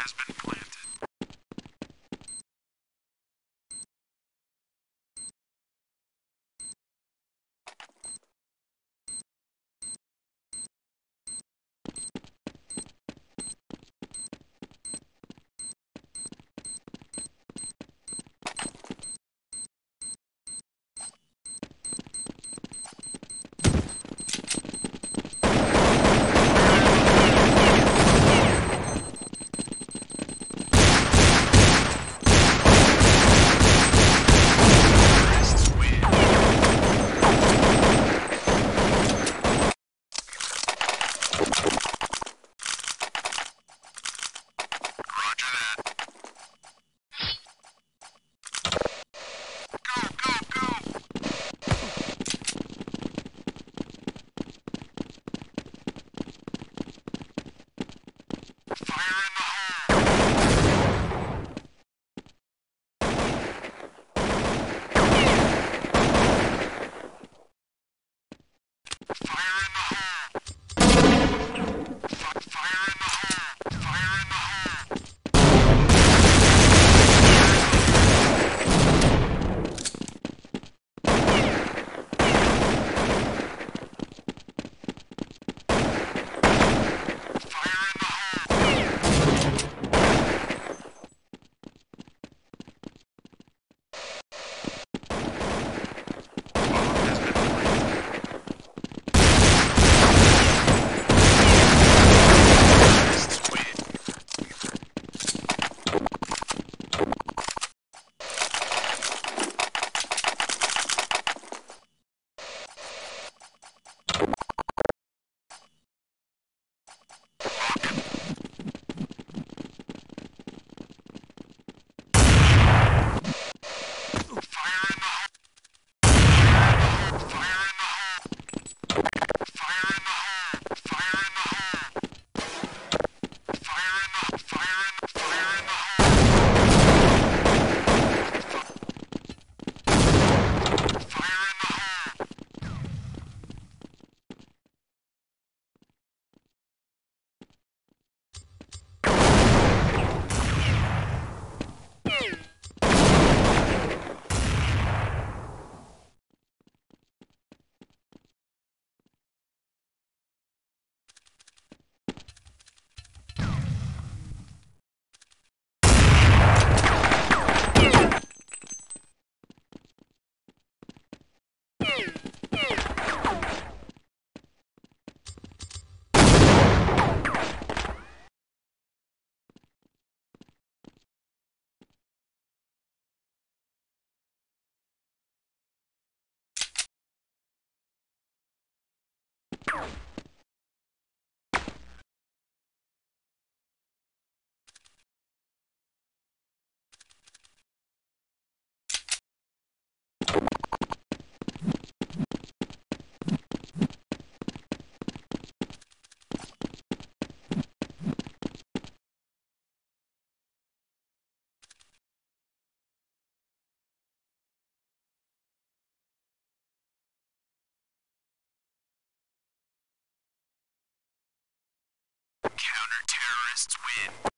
has been you Counter-terrorists win.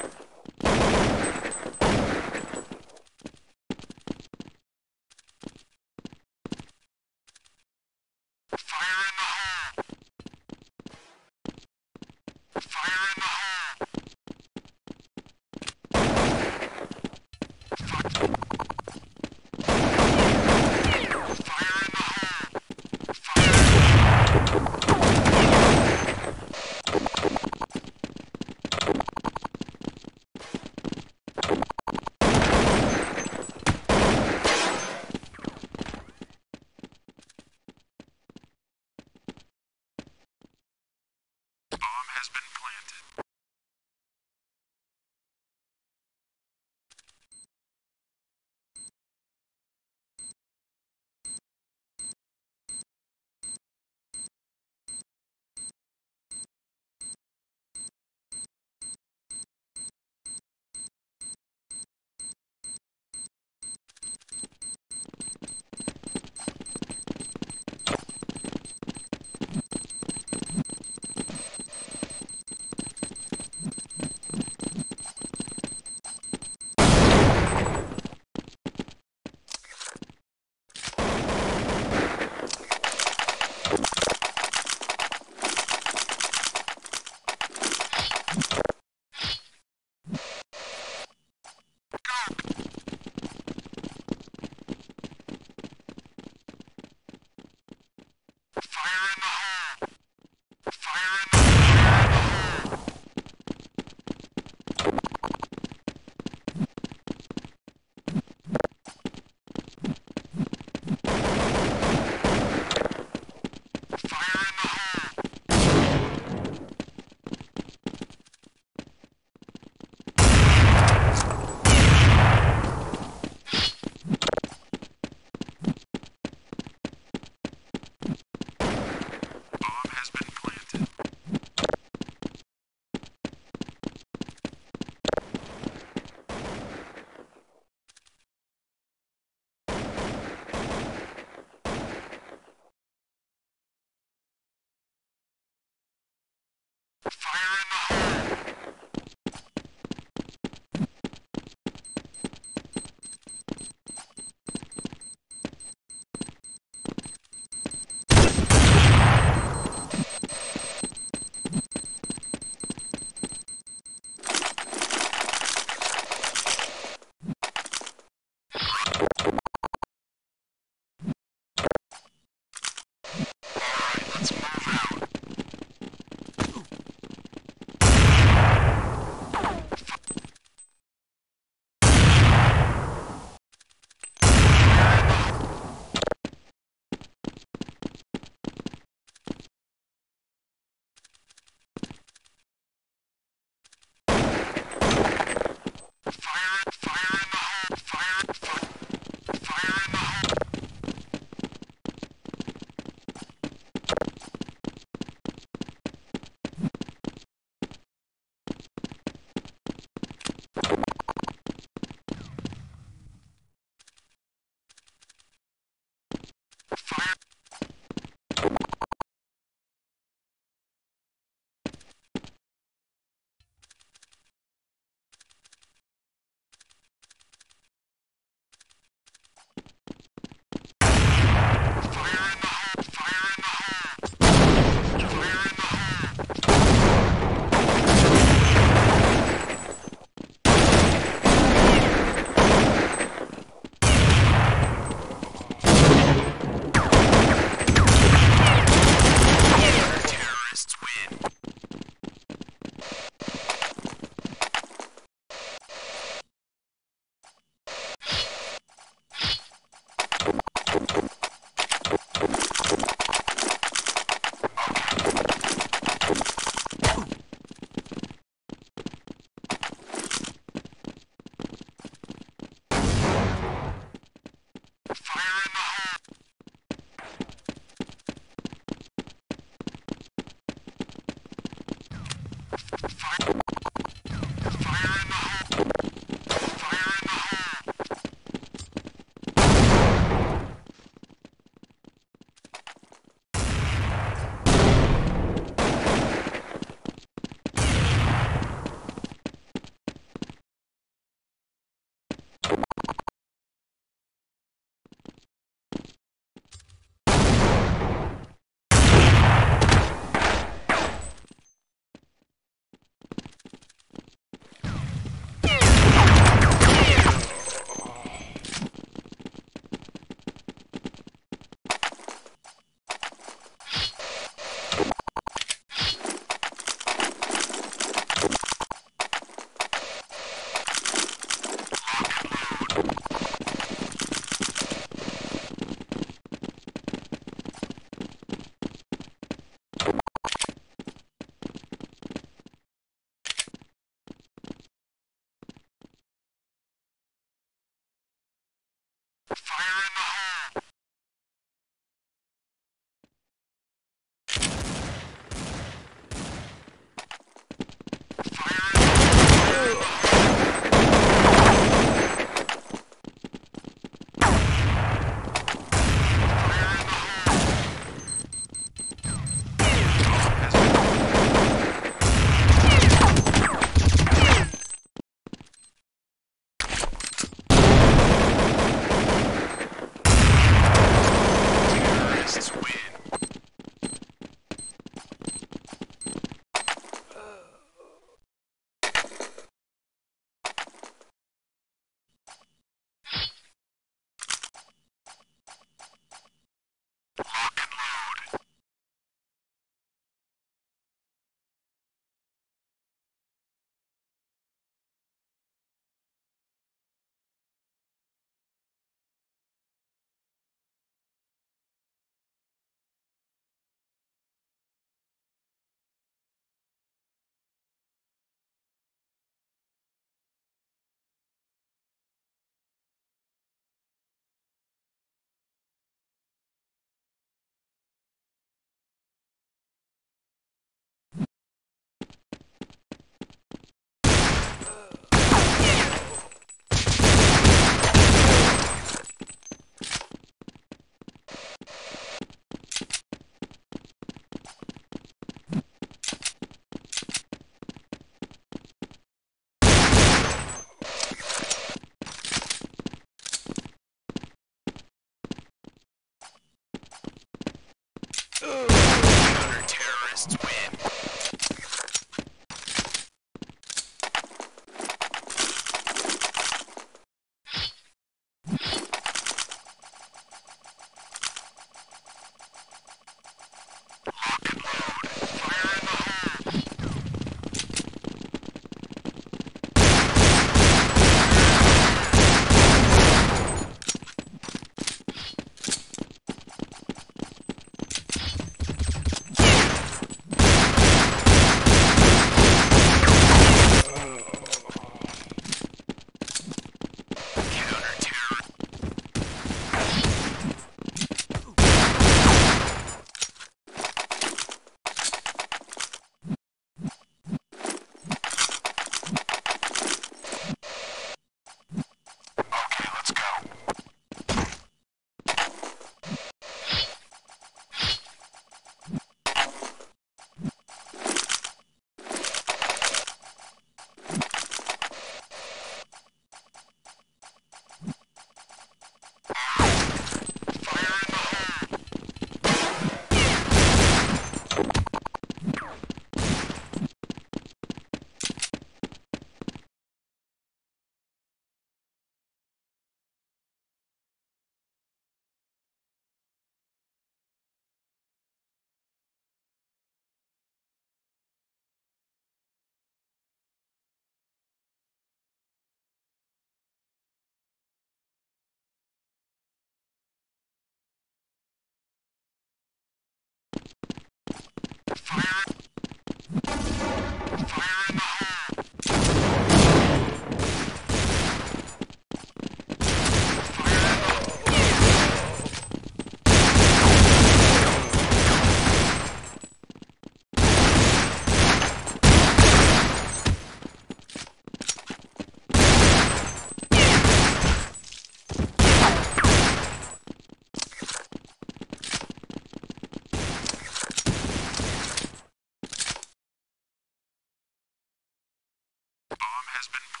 has been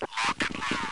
Hawk and Moon.